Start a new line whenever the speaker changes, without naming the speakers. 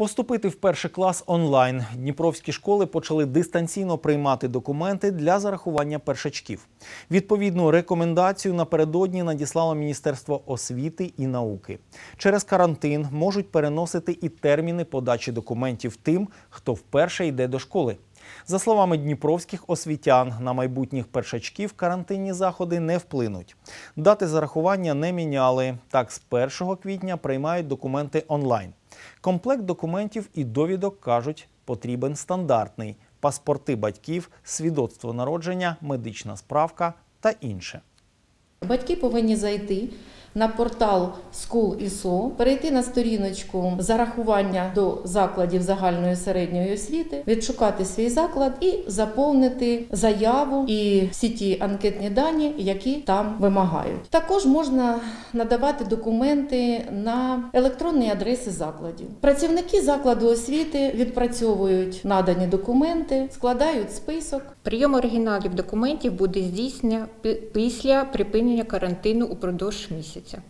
Поступити в перший клас онлайн. Дніпровські школи почали дистанційно приймати документи для зарахування першачків. Відповідну рекомендацію напередодні надіслало Міністерство освіти і науки. Через карантин можуть переносити і терміни подачі документів тим, хто вперше йде до школи. За словами дніпровських освітян, на майбутніх першачків карантинні заходи не вплинуть. Дати зарахування не міняли. Так, з 1 квітня приймають документи онлайн. Комплект документів і довідок кажуть, потрібен стандартний: паспорти батьків, свідоцтво народження, медична справка та інше.
Батьки повинні зайти на портал School.ISO, перейти на сторіночку зарахування до закладів загальної середньої освіти, відшукати свій заклад і заповнити заяву і всі ті анкетні дані, які там вимагають. Також можна надавати документи на електронні адреси закладів. Працівники закладу освіти відпрацьовують надані документи, складають список.
Прийом оригіналів документів буде здійснено після припинення карантину упродовж місяця.